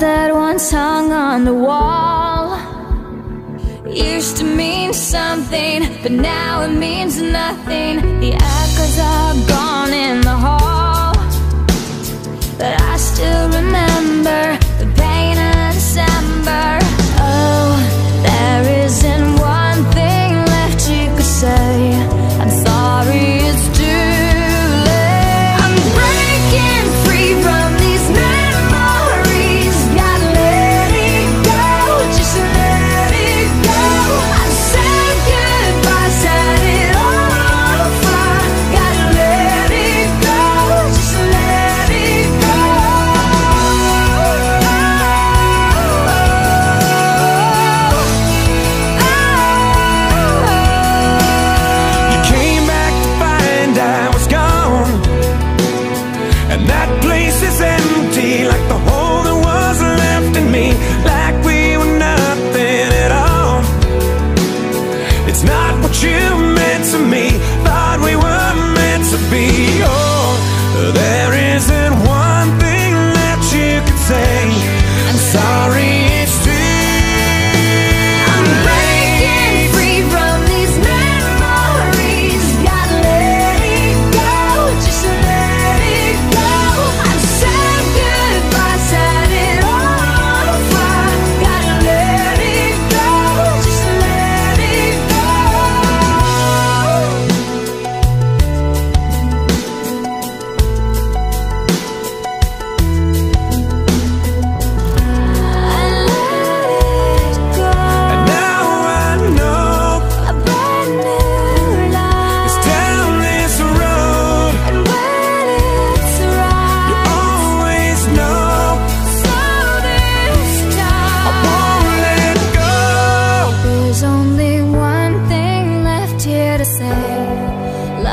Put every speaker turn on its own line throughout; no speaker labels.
that once hung on the wall used to mean something, but now it means nothing. The echoes are gone in the hall, but I still remember.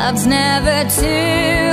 love's never too